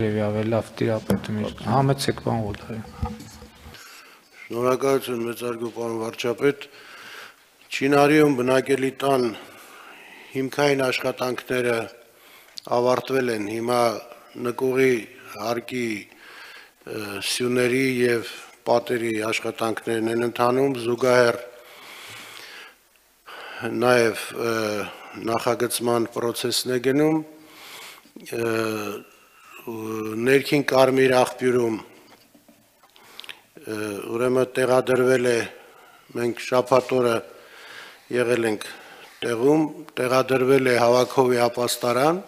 Եվ ավելի լավ տիրապետում է։ Համեցեք բան Ղուլարյան։ Շնորհակալություն մեծարգո պարոն վարչապետ։ Չինարիում բնակելի տան հիմքային աշխատանքները ավարտվել են։ Հիմա նկուղի հարկի սյուների եւ պատերի աշխատանքներն են ընթանում զուգահեռ նաև նախագծման process-ն է գնում ներքին կարմիր աղբյուրում ուրեմն տեղադրվել է մենք շաբաթօրը եղել ենք տեղում տեղադրվել է հավաքովի ապաստարան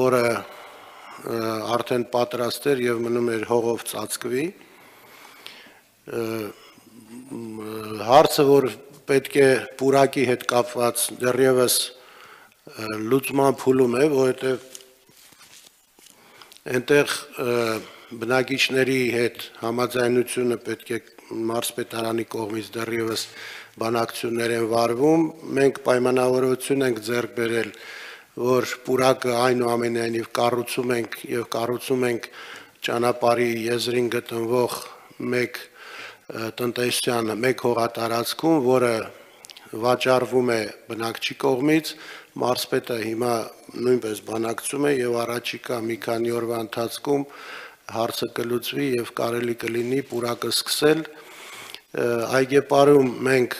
որը արդեն պատրաստ էր եւ մնում էր հողով ծածկվի հարցը որ պետք է պուրակի հետ կապված դեռևս լուծման փուլում է, որովհետև այնտեղ բնակիչների հետ համաձայնությունը պետք է մարզպետարանի կողմից դեռևս բանակցություններ են վարվում։ Մենք պայմանավորություն ենք ձեռք բերել, որ պուրակը այնուամենայնիվ կառուցում ենք եւ կառուցում ենք ճանապարհի եզրին գտնվող մեկ տնտեսության մեկ հողատարածքում, որը վաճառվում է բնակչի կողմից, մարզպետը հիմա նույնպես բանակցում է եւ առաջիկա մի քանի օրվա ընթացքում հարցը կլուծվի եւ կարելի կլինի պուրակը սկսել այգեպարում մենք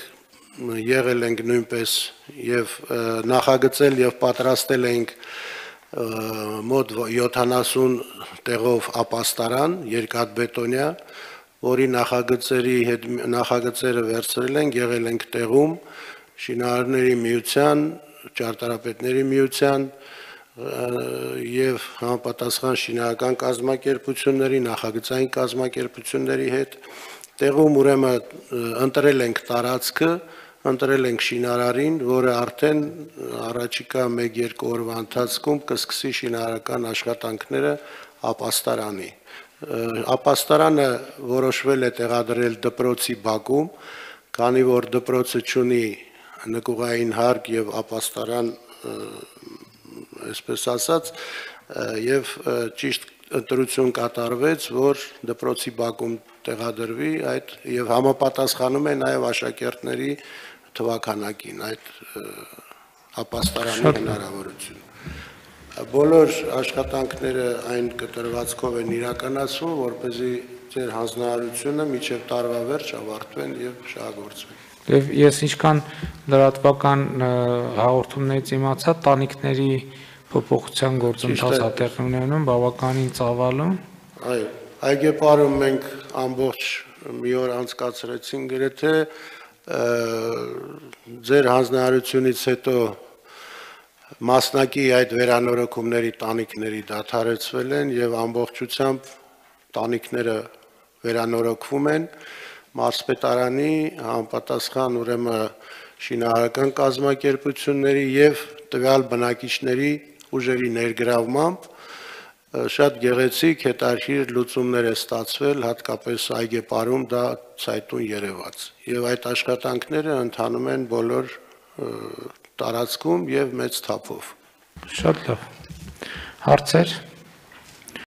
եղել ենք նույնպես եւ նախագծել եւ պատրաստել ենք մոտ 70 տեղով ապաստարան երկաթբետոնյա որի նախագծերի հետ նախագծերը վերցրել ենք, եղել ենք տեղում շինարարների միության, ճարտարապետների միության եւ համապատասխան շինարական կազմակերպությունների, նախագծային կազմակերպությունների հետ տեղում ուրեմն ընտրել ենք տարածքը, ընտրել ենք շինարարին, որը արդեն առաջիկա 1-2 օրվա ընթացքում կսկսի շինարարական աշխատանքները ապաստարանի ապաստարանը որոշվել է տեղադրել դպրոցի բակում, քանի որ դպրոցը ունի նկուղային հարկ եւ ապաստարան, այսպես ասած, եւ ճիշտ ընտրություն կատարվեց, որ դպրոցի բակում տեղադրվի այդ եւ համապատասխանում է նաեւ աշակերտների թվականակին այդ ապաստարանի հնարավորություն բոլոր աշխատանքները այն կտրվածքով են իրականացվում, որ เป զի ձեր հանձնարարությունը միջև տարվա վերջ ավարտվեն եւ շահագործվեն։ Եվ ես ինչքան լրատվական հաղորդումներից իմացա, տանիքների փոփոխության գործընթացը տեղի ունենում բավականին ծավալում։ Այո, այգեպարում մենք ամբողջ մի օր անցկացրեցին գրեթե ձեր հանձնարարությունից հետո մասնակի այդ վերանորոգումների տանիքների դադարեցվել են եւ ամբողջությամբ տանիքները վերանորոգվում են մարզպետարանի համապատասխան ուրեմն շինարարական կազմակերպությունների եւ տվյալ բնակիչների ուժերի ներգրավմամբ շատ գեղեցիկ հետարքիր լուծումներ է ստացվել, հատկապես այգեպարում դա ցայտուն երևաց։ Եվ այդ աշխատանքները ընթանում են բոլոր տարածքում եւ մեծ թափով։ Շատ լավ։ Հարցեր